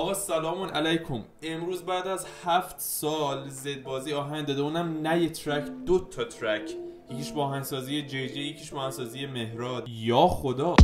آقا سلام علیکم. امروز بعد از هفت سال زد بازی آهنگ داده اونم نه یه ترک دو تا ترک. یکیش با آهنگسازی جی جی یکیش با آهنگسازی مهراد. یا خدا.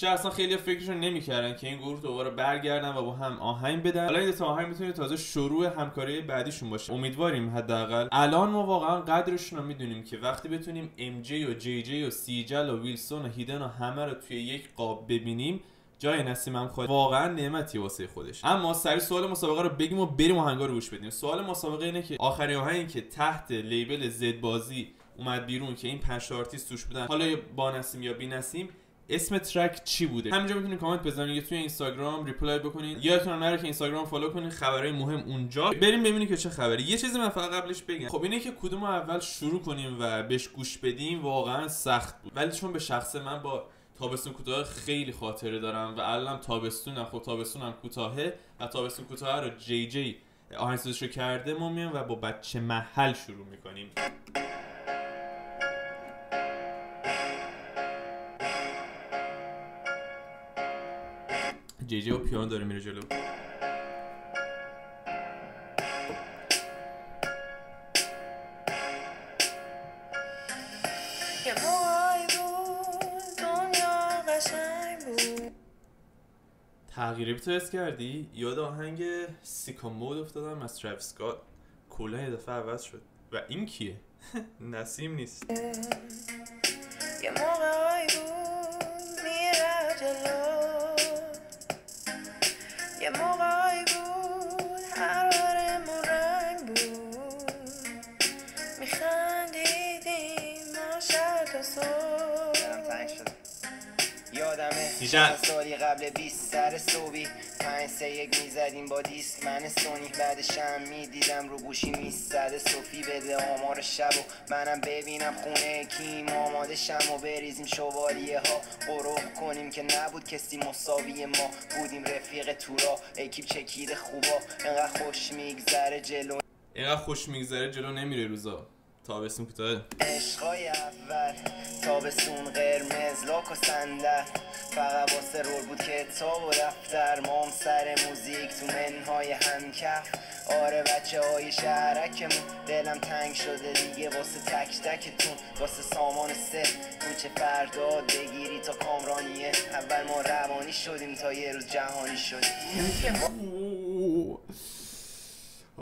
شاید اصلا خیلی فکرشون نمی‌کردن که این گروه دوباره برگردن و با هم آهنگ بدن. حالا این آهنگ می‌تونه تازه شروع همکاری بعدیشون باشه. امیدواریم حداقل. الان ما واقعا قدرشون رو می‌دونیم که وقتی بتونیم ام جی و جی جی و سیجل و ویلسون و هیدن و همه رو توی یک قاب ببینیم جای نسیم هم خواهد واقعا نعمتی واسه خودش. اما سری سوال مسابقه رو بگیم و بریم آهنگا رو گوش بدیم. سوال مسابقه اینه که آخرین آهنگی که تحت label زد بازی اومد بیرون که این پنج آرتیست توش بودن. حالا با نسیم یا بی نسیم اسم track چی بوده؟ همینجا می‌تونید کامنت بزنید یا توی اینستاگرام reply بکنید. یادتون نره که اینستاگرام follow کنید خبرهای مهم اونجا. بریم ببینیم که چه خبره یه چیزی من فقط قبلش بگم. خب اینه که کدوم اول شروع کنیم و بهش گوش بدیم واقعا سخت بود. ولی چون به شخص من با تابستون کوتاه خیلی خاطره دارم و الان تابستونم خب تابستونم کوتاهه و تابستون کوتاه رو جی جی آهنگسازیشو کرده ما میام و با بچه محل شروع می‌کنیم. جی جی و پیان داره میره جلو. تغییری تو حس کردی؟ یاد آهنگ سیکا مود افتادم از ترافیس اسکات کلا یه دفعه عوض شد. و این کیه؟ نسیم نیست. یه موقعی یادمه دیشب. چند سالی قبل 20 سر صبحی. پنج سه یک می‌زدیم با دیسک. من سونی بعدش هم می‌دیدم. رو گوشی می‌زده صوفی بده آمار شب و منم ببینم خونه کیم. آماده شم و بریزیم شوالیه ها. قروق کنیم که نبود کسی مساوی ما. بودیم رفیق تورا. اکیپ چکیده خوبا. انقدر خوش میگذره جلو. اینقدر خوش میگذره جلو نمیره روزا. تابستون کوتاه عشقای اول تابستون قرمز لاک و صندل. فقط واسه رول بود کتاب و دفتر. مام سر موزیک تو منهای همکف. آره بچه های شهرکمون دلم تنگ شده دیگه. واسه تک تکتون واسه سامان سه. کوچه فرداد بگیری تا کامرانیه. اول ما روانی شدیم تا یه روز جهانی شدیم.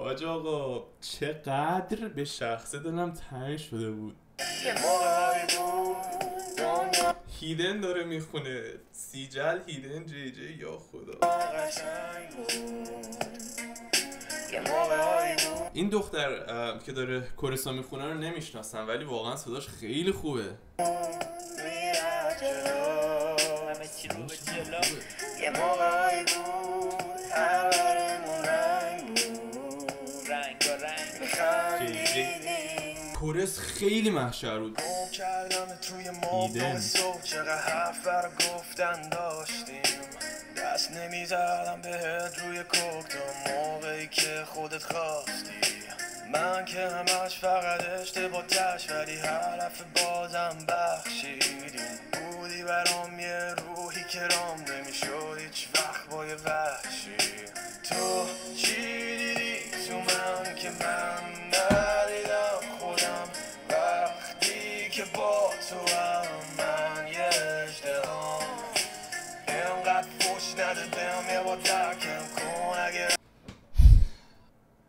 حاج آقا چقدر به شخص دلم تنگ شده بود. هیدن داره می‌خونه. سیجل هیدن جی جی یا خدا. این دختر که داره کورسا می‌خونه رو نمی‌شناسم ولی واقعا صداش خیلی خوبه. یه کورس خیلی محشر بود. کردم توی. ما صبح چقدر حرف برا گفتن داشتیم. دست نمی‌زدم بهت روی کوکتون موقعی که خودت خواستی. من که همش فقط اشتباه تش ولی حرف بازم بخشیدی. بودی برام یه روحی که رام نمی‌شد هیچ وقت با یه وحشی. تو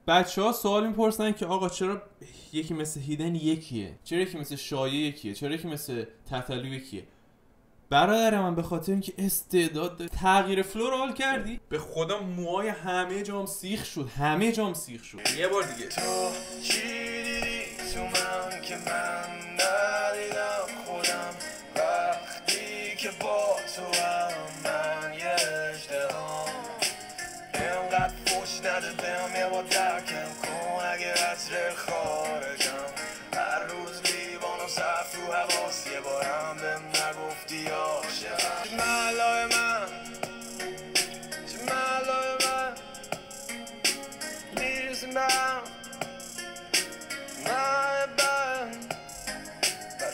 بچه ها سوال می‌پرسن که آقا چرا یکی مثل هیدن یکیه؟ چرا یکی مثل شایه یکیه؟ چرا یکی مثل تتلو یکیه؟ برادر من به خاطر اینکه استعداد داره تغییر فلو رو حال کردی؟ به خدا موهای همه جام سیخ شد. همه جام سیخ شد. یه بار دیگه. تو چی دیدی؟ تو من که من ندیدم خودم. وقتی که با تو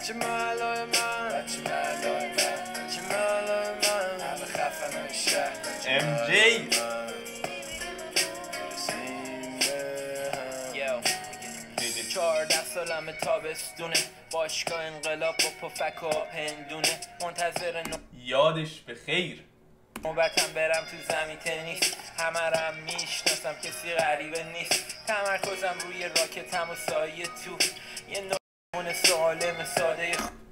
بچه محلای من؟ بچه محلای من؟ بچه محلای من؟ همه خفن شهر به هم. چهارده سالم تابستونه. باشگاه انقلاب با پفک و هندونه منتظر یادش به خیر. نوبتم برم تو زمین تنیس. همه رم می‌شناسم کسی غریبه نیست. تمرکزم روی راکتم و سایه تو. یه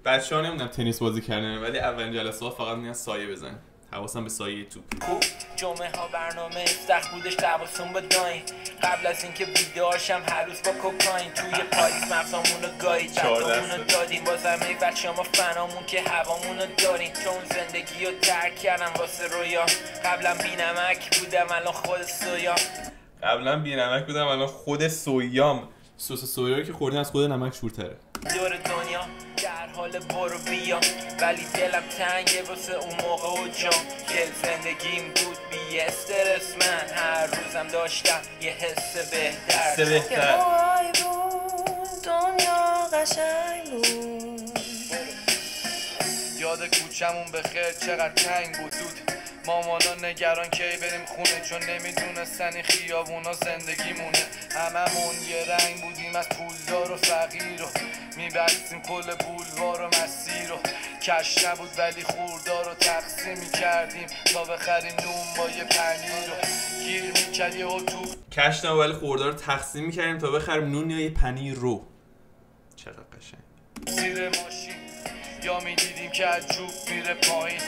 بچه ها نمی‌دونم تنیس بازی کردن ولی اولین جلسه ها فقط میان سایه بزن. حواسم به سایه توپ خوب. جمعه ها برنامه سخت بودش تباسون با داین. قبل از اینکه بیدارشم هر روز با کوکاین توی پاریس مغزامون رو گایید چهارده بطامون رو. دادیم. با زمه بچه ما فنامون که هوامون رو داریم. چون زندگی رو ترک کردم واسه رویا. قبلا بینمک بودم الان خود سویا. قبلا بی نمک بودم الان خود سویام. سس سویا که خوردین از خود نمک شورتره. دور دنیا در حال برو بیا. ولی دلم تنگه واسه اون موقع و جا که زندگیم بود بی استرس. من هر روزم داشتم یه حس بهتر. یه بهتر بود دنیا قشنگ بود. یاد کوچمون به خیر چقدر تنگ بود. دود مامانا نگران کی بریم خونه؟ چون نمی‌دونستن این خیابونا زندگیمونه. هممون یه رنگ بودیم از پولدار و فقیر و میبستیم پل بولوار و مسیر و کش نبود ولی خوردار رو تقسیم می‌کردیم. تا بخریم نون با یه پنیر و گیر می‌کرد یه تو کش نه ولی خوردار رو تقسیم می‌کردیم تا بخریم نون یا یه پنیر رو. چقدر قشنگ. زیر ماشین. یا می‌دیدیم که از جوب میره پایین.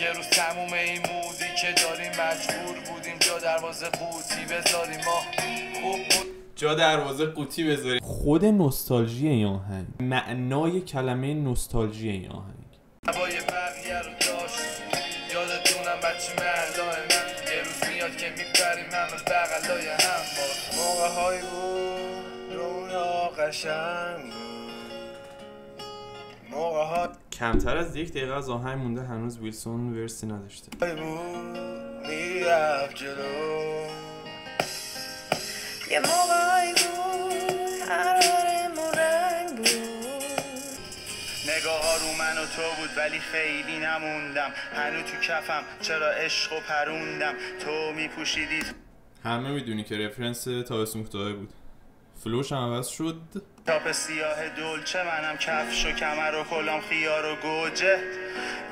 یه روز تموم این مودی که داریم مجبور بودیم جا دروازه قوطی بذاریم. ما خوب بود. جا دروازه قوطی بذاریم. خود نوستالژی این آهنگ معنای کلمه نوستالژی این آهنگ. هوای بقیه رو داشت. یادتونم بچه مردای من. یه روز میاد که میپریم همه بغلای هم باز. موقع های بود دنیا قشنگ بود. موقع های کمتر از یک دقیقه از آهنگ مونده هنوز ویلسون ورسی نداشته. بود می‌رفت جلو یه موقعی بود هر حالمون رنگ بود. نگاه ها رو من و تو بود ولی خیلی نموندم. هنو تو کفم چرا عشق و پروندم؟ تو میپوشیدی. همه می‌دونی که رفرنس تابستون کوتاه بود. فلوش هم عوض شد. تاپ سیاه دلچه منم کفش و کمر و کلام خیار و گوجه.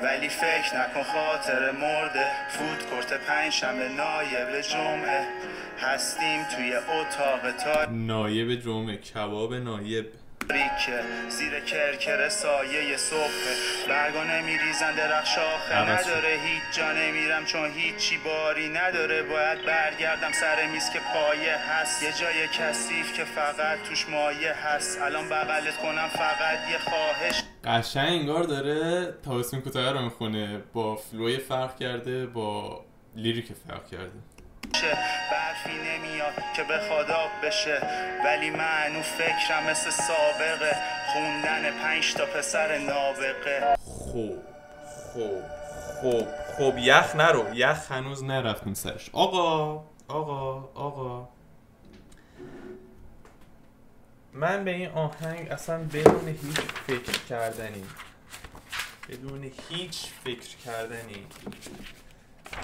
ولی فکر نکن خاطر مرده. فود کورت پنج شنبه نایب جمعه. هستیم توی اتاق نایب جمعه کباب نایب. تاریکه زیر کرکر سایه صبح. برگا نمیریزن درخت شاخه. نداره هیچ جا نمیرم چون هیچی باری نداره. باید برگردم سر میز که پایه هست. یه جای کثیف که فقط توش مایه هست. الان بغلت کنم فقط یه خواهش. قشنگ انگار داره تابستون کوتاه رو می‌خونه. با فلوی فرق کرده با لیریک فرق کرده. برفی نمیاد که به آب بشه. ولی من و فکرم مثل سابقه. خوندن پنج تا پسر نابغه. خوب خوب خوب خوب. یخ نرو. یخ هنوز نرفتیم سرش. آقا آقا آقا. من به این آهنگ اصلا بدون هیچ فکر کردنی. بدون هیچ فکر کردنی.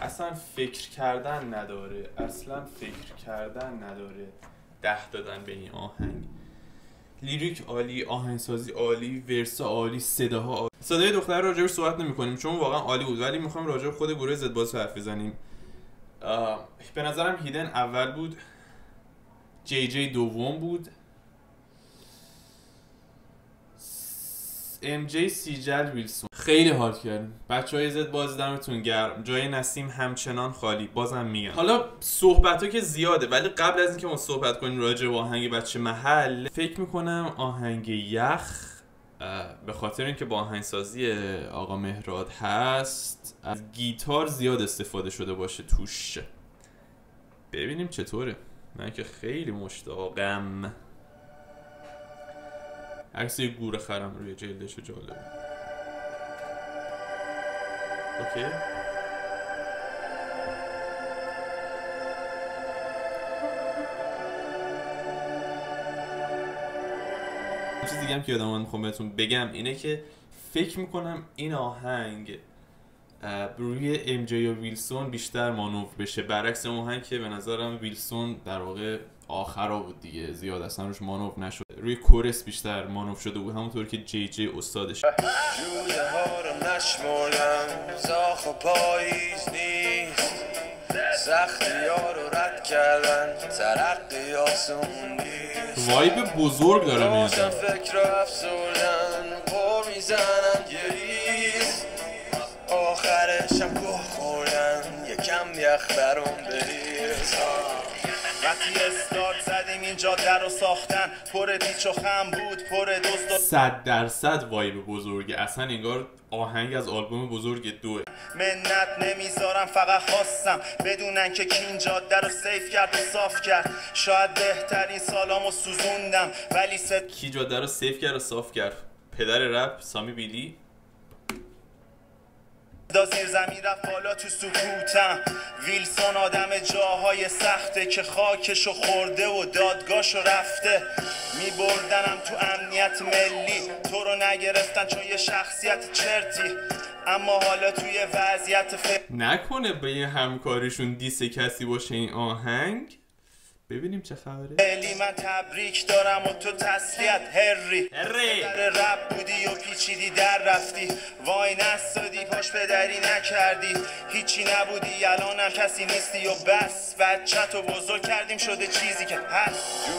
اصلا فکر کردن نداره. اصلا فکر کردن نداره. ده دادن به این آهنگ. لیریک عالی آهنگسازی عالی ورس عالی صداها عالی. صدای دختر راجبش صحبت نمی کنیم چون واقعا عالی بود. ولی می‌خوایم راجب خود گروه زد باز حرف بزنیم. به نظرم هیدن اول بود. جی جی دوم بود. ام جی سیجل ویلسون. خیلی حال کردیم. بچه های زد باز دمتون گرم. جای نسیم همچنان خالی. بازم میگم. حالا صحبت ها که زیاده ولی قبل از اینکه ما صحبت کنیم راجع به آهنگ بچه محل فکر می‌کنم آهنگ یخ به خاطر اینکه با آهنگسازی آقا مهراد هست از گیتار زیاد استفاده شده باشه توش. ببینیم چطوره. من که خیلی مشتاقم. عکس یه گوره خرم روی جلدش جالبه اوکی؟ چیز دیگه هم که یادم می‌خوام بهتون بگم اینه که فکر می‌کنم این آهنگ روی ام جی و ویلسون بیشتر مانور بشه. برعکس اون آهنگ که به نظرم ویلسون در واقع آخرا بود دیگه. زیاد اصلا روش مانور نشد. روی کورس بیشتر مانور شده بود همونطور که جی جی استادش. جوله ها رو نشمردم زاخ و پاییز نیست. سختی ها رو رد کردن ترقی آسون نیست. وایب بزرگ داره بازم میاد فکر رو افسردن پا می‌زنن گریز. آخرشم گوه خوردن یکم یخ برام بریز. وقتی استارت زدیم این جاده رو ساختن. پر پیچ و خم بود پر دزد و صد درصد وایب بزرگه اصلا انگار آهنگ از آلبوم بزرگ دوه. منت نمی‌ذارم فقط خواستم بدونن که کی این جاده رو سیف کرد و صاف کرد. شاید بهترین سالامو سوزوندم ولی صدا کی جاده رو سیف کرد و صاف کرد. پدر رپ سامی بیلی. زیر زمین رفت بالا تو سکوتم. ویلسون آدم جاهای سخته که خاکشو خورده و دادگاهشو رفته. میبردنم تو امنیت ملی. تو رو نگرفتن چون یه شخصیت چرتی. اما حالا توی وضعیت نکنه به یه همکاریشون دیس کسی باشه این آهنگ. ببینیم چه خبره. فعلی من تبریک دارم و تو تسلیت هری. هری. در رب بودی و پیچیدی در رفتی. وای نستادی پاش پدری نکردی. هیچی نبودی الانم کسی نیستی و بس. بچه تو بزرگ کردیم شده چیزی که هست.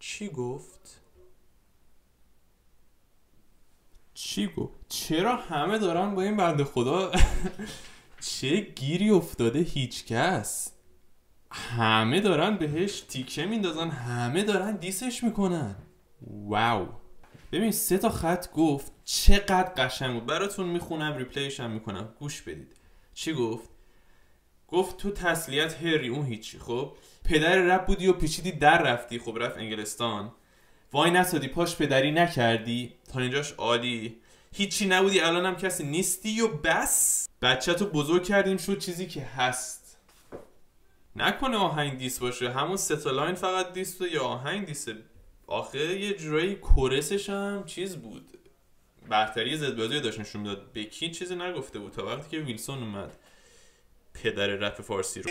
چی گفت؟ چی گفت؟ چرا همه دارن با این بنده خدا؟ چه گیری افتاده هیچ کس. همه دارن بهش تیکه میندازن همه دارن دیسش می‌کنن. واو. ببین سه تا خط گفت چقدر قشنگ بود. براتون می‌خونم ریپلیش هم می‌کنم. گوش بدید. چی گفت؟ گفت تو تسلیت هری اون هیچی. خب پدر رب بودی و پیچیدی در رفتی. خب رفت انگلستان. وای نسادی پاش پدری نکردی. تا اینجاش عالی. هیچی نبودی الانم کسی نیستی و بس. بچه تو بزرگ کردیم شد چیزی که هست. نکنه آهنگ diss باشه همون سه تا line فقط diss ه و یا آهنگ diss ه آخه یه جورایی chorus ش هم چیز بود. برتری زد بازی داشت نشون داد. به کی چیزی نگفته بود تا وقتی که ویلسون اومد پدر رپ فارسی رو.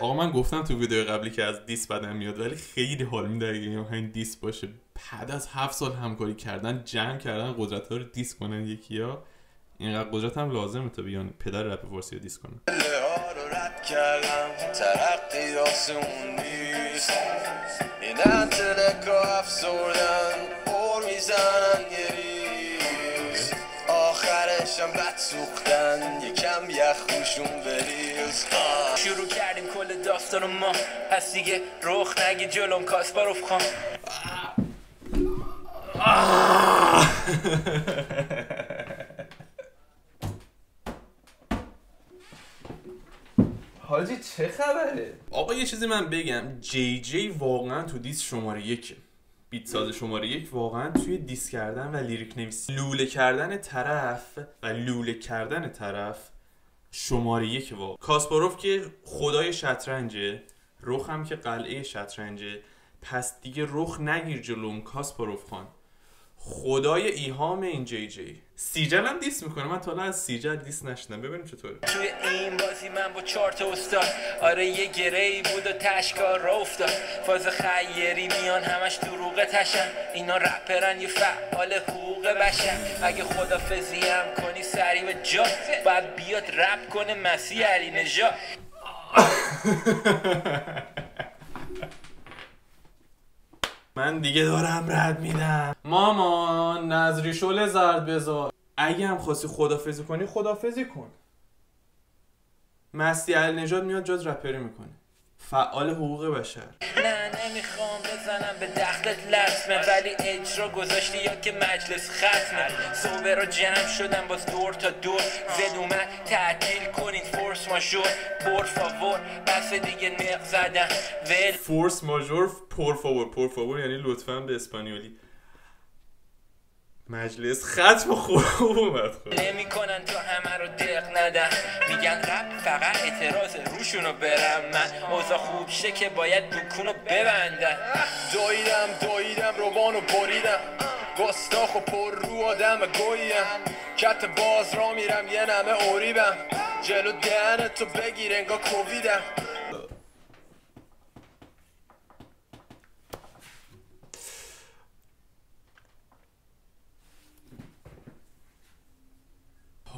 آقا من گفتم تو ویدیو قبلی که از diss بدم میاد ولی خیلی حال میده اگه این آهنگ diss باشه. بعد از هفت سال همکاری کردن جمع کردن قدرت ها رو diss کنن یکی ها اینقدر قدرت هم لازمه تا بیان پدر رپ فارسی رو دیس کنن. رد کردم ترقی آسون نیست. این افسردن می‌زنن آخرشم بد سوختن یکم یخ روشون بریز. شروع کردیم کل داستان ما پس دیگه رخ نگی جلوم کاسپاروف خان حاجی چه خبره؟ آقا یه چیزی من بگم. جی جی واقعا تو diss شماره یکه. beat ساز شماره یک واقعا توی diss کردن و lyric نویسی. لوله کردن طرف و لوله کردن طرف شماره یک واقعا کاسپاروف که خدای شطرنجه رخ هم که قلعه شطرنجه پس دیگه رخ نگیر جلوم کاسپاروف خان. خدای ایهام این جی جی. سیجل هم diss می‌کنه. من تا از سیجل diss نشنوم ببینیم چطوره. توی این بازی من با چهار تا استاد. آره یه گره ای بود و تشکار را افتاد. فاز خیری میان همش دروغ تشن. اینا رپرن یه فعال حقوق بشن. اگه خدافزی هم کنی سری و جا. باید بیاد رپ کنه مسیح علی نژاد. من دیگه دارم رد میدم. مامان نظری شل زرد بذار. اگه هم خواستی خدافزی کنی خدافزی کن. مستی نژاد میاد جز رپری می‌کنه. فعال حقوق بشر. نه نمی‌خوام بزنم به دختت لطمه ولی اجرا گذاشتی یا که مجلس ختمه. صبح رو جمع شدم باز دور تا دور. زد اومد تعطیل کنید فورس ماژور por favor. بس دیگه نق زدم. ول. فورس ماژور por favor. por favor یعنی لطفا به اسپانیولی. مجلس ختم خوب اومد. خب. نمی‌کنن تو همه رو دق ندن. میگن رب فقط اعتراض روشونو برم. من اوضاع خوب شه که باید دکونو ببندن. دویدم دویدم روانو بریدم. گستاخ و پر رو آدم گویم. کت باز را میرم یه نمه اوریبم. جلو دهنتو بگیر انگا کوویدم.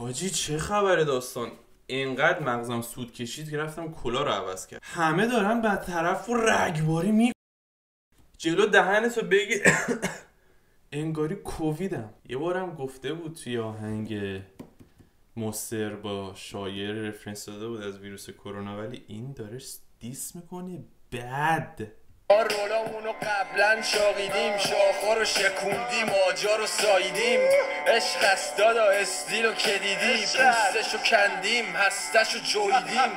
حاجی چه خبره داستان؟ اینقدر مغزم سود کشید که رفتم کلا رو عوض کرد همه دارن بد طرف و رگباری می جلو دهنتو بگی انگاری کوویدم. یه بارم گفته بود توی آهنگ مستر با شایر رفرنس داده بود از ویروس کرونا ولی این داره دیس می‌کنه. بد. ما رولامونو قبلا شاقیدیم شاخا رو شکوندیم آجا رو ساییدیم. عشق است دادا استیل و کدیدی پوستشو کندیم هستشو جویدیم.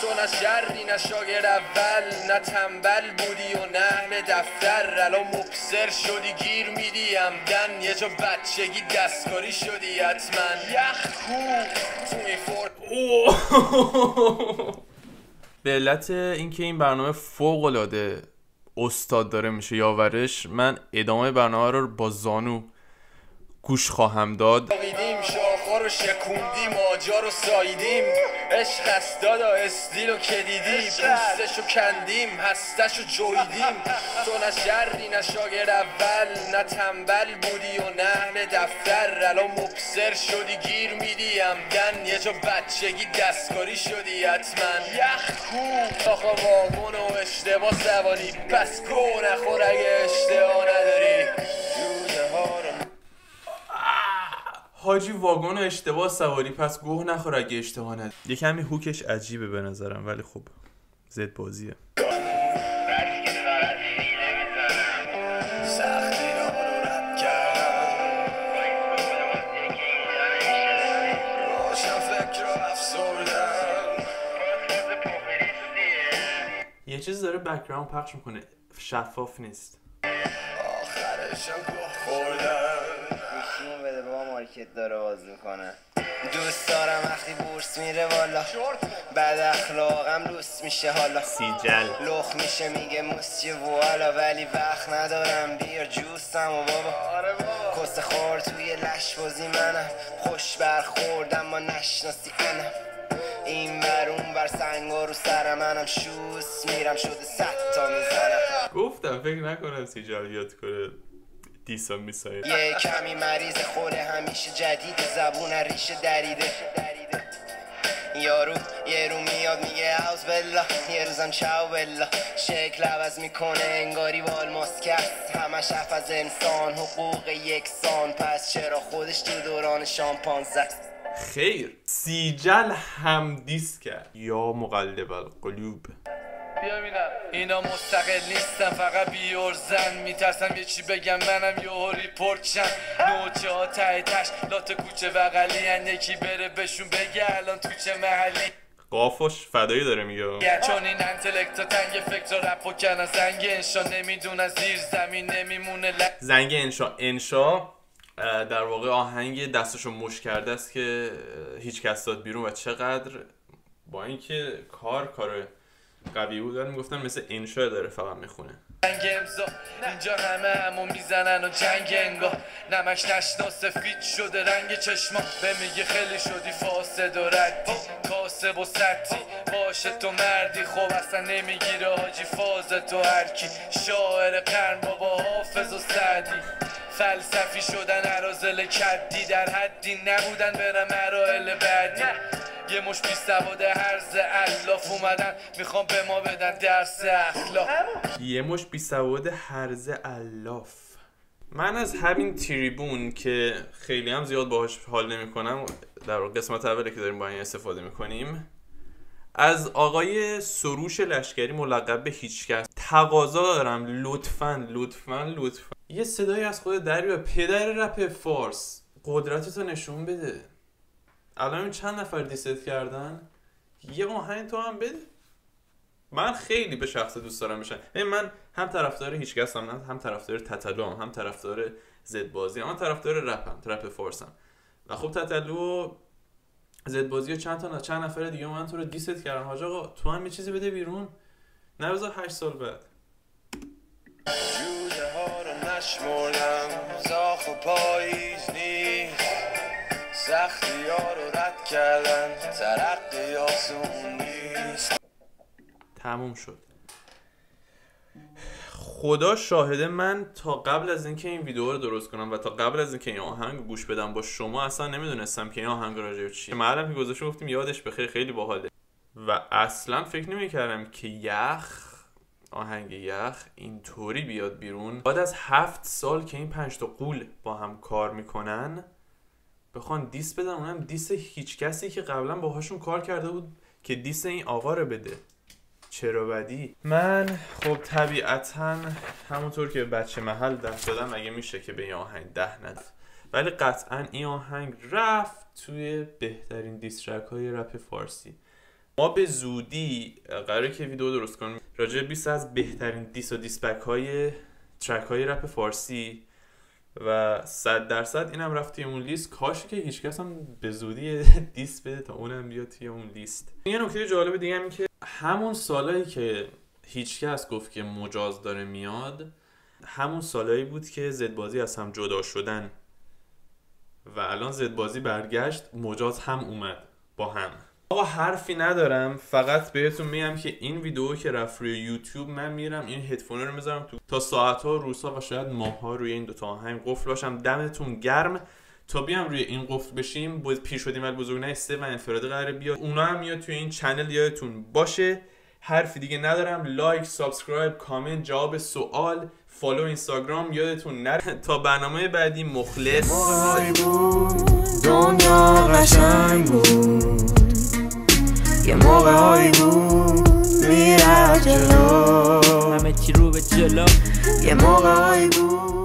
تو نه شری نه شاگرد اول نه تنبل بودی و نه اهل دفتر. الان مبصر شدی گیر میدی همدن یه جا بچگی دستکاری شدی حتما. یخ کو. تو این فور به علت اینکه این برنامه فوق العاده استاد داره میشه یاورش من ادامه برنامه رو با زانو گوش خواهم داد. رو شکوندیم آجا رو ساییدیم. عشق است دادا استیل و کدیدی پوستشو کندیم هستشو جویدیم. تو نه شری نه شاگرد اول نه تنبل بودی و نه اهل دفتر. الان مبصر شدی گیر میدی همدن یه جا بچگی دستکاری شدی حتما. یخ کو. آخا واگن و اشتباه سواری. پس کو نخور اگه اشتباه نداری. حاجی واگن و اشتباه سواری پس گوه نخور اگه اشتباه ند یه کمی هوکش عجیبه به نظرم ولی خب زد بازیه. یه چیز داره بکگراند پخش می‌کنه. شفاف نیست. آخرشم گوه خوردم. گوشیمو بده بابا مارکت داره باز می‌کنه. دوست دارم وقتی بورس میره والا. بعد اخلاقم لوس میشه حالا. سیجل لخ میشه میگه موسیه والا ولی وقت ندارم. بیار جوستم و بابا. آره بابا. کس خور توی لش بازی منم. خوش برخوردم ما نشناسی انم این بر اون بر سنگا رو سر منم. شوس میرم شده صد تا می‌زنم. گفتم فکر نکنم سیجل زیاد کنه diss ا یه کمی مریض خوره همیشه جدید زبون ریشه دریده. یارو یه روز میاد میگه اعوذ بالله یه روزم ciao bella شکل عوض می‌کنه انگاری بالماسکه‌ست همش حرف از انسان حقوق یکسان. پس چرا خودش تو دوران شامپانزه خیر. سیجل هم diss کرد. یا مقلب القلوب. بیا اینا مستقل نیستن فقط بیورزن میترسم یه چی بگم؟ منم یه ریپورت شم نوچه ها ته تش لات کوچه بغلی هن. یکی بره بهشون بگه الان تو چه محلی. قافش فدایی داره میگه. چون این انتلکت تنگ فکر رپ و کنن زنگ انشا نمی‌دونن زیر زمین نمیمونه. ل... زنگ انشا. انشا در واقع آهنگ دستشو مش کرده است که هیچ کس داد بیرون و چقدر با اینکه کار کار قوی بود ولی می‌گفتن مثل انشا داره فقط می‌خونه. جنگ امضا اینجا همه همو می‌زنن و جنگ انگا. نمش نشنا سفید شده رنگ چشما. به میگه خیلی شدی فاسد و ردی کاسب و سطی باشه تو مردی. خب اصلا نمی‌گیره حاجی فاز تو هرکی شاعر قرن بابا حافظ و سعدی. فلسفی شدن عرازل کدی در حدی نبودن برم مراحل بعدی. یه مش بی سواد هرز الاف اومدن می‌خوام به ما بدن درس اخلاق یه مش بی سواد هرز الاف. من از همین تریبون که خیلی هم زیاد باهاش حال نمی کنم در قسمت اولی که داریم با این استفاده می‌کنیم از آقای سروش لشکری ملقب به هیچکس تقاضا دارم. لطفا لطفا لطفا. یه صدایی از خود دریا پدر رپ فارس. قدرتتو نشون بده. الان چند نفر دیست کردن؟ یه آهنگ تو هم بده. من خیلی به شخص دوست دارم بشن. من هم طرفدار هیچ کس هم هم طرفدار تتلو هم هم طرفدار زد بازی هم, طرفدار رپم رپ فارسم و خب تتلو زد بازی چند تا چند نفر دیگه من تو رو دیست کردن. حاج آقا تو هم یه چیزی بده بیرون. نه بذار 8 سال بعد. جوجه ها رو نشمردم. زاخ و پاییز نیست. سختی ها رو رد کردن. ترقی آسون نیست. تموم شد. خدا شاهده من تا قبل از اینکه این ویدیو رو درست کنم و تا قبل از اینکه این آهنگ گوش بدم با شما اصلا نمی‌دونستم که این آهنگ راجع به چیه. معلم که گذاشته گفتیم یادش بخیر خیلی باحاله. و اصلا فکر نمی‌کردم که یخ آهنگ یخ اینطوری بیاد بیرون. بعد از هفت سال که این پنج تا غول با هم کار می‌کنن بخوان diss بدن اونم diss هیچ کسی که قبلا باهاشون کار کرده بود که diss این آقا رو بده. چرا بدی؟ من خب طبیعتا همونطور که بچه محل ده دادم مگه میشه که به این آهنگ ده ندم ولی قطعا این آهنگ رفت توی بهترین diss track های رپ فارسی. ما به زودی قراره که ویدیو درست کنیم راجع 20 از بهترین diss و diss back های track های رپ فارسی و صد درصد اینم رفت توی اون لیست. کاش که هیچکس هم به زودی diss بده تا اونم بیاد توی اون لیست. یه نکته جالب دیگه هم که همون سالایی که هیچکس گفت که مجاز داره میاد همون سالایی بود که زدبازی از هم جدا شدن. و الان زدبازی برگشت مجاز هم اومد با هم. آقا حرفی ندارم فقط بهتون میگم که این ویدیو که رفت روی یوتیوب من میرم این هدفون رو می‌ذارم تو تا ساعت ها روزها و شاید ماه ها روی این دوتا آهنگ قفل باشم. دمتون گرم. تا بیام روی این قفل بشیم بود پیر شدیم ولی بزرگ نسته و انفرادی قراره بیاد. اونا هم میاد توی این channel یادتون باشه. حرفی دیگه ندارم. like subscribe comment جواب سوال follow اینستاگرام یادتون نره تا برنامه بعدی مخلص. دنیا قشنگ بود. یه موقعی بود میره جلو. همه چی رو به جلو. یه موقعی بود